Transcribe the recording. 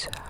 So.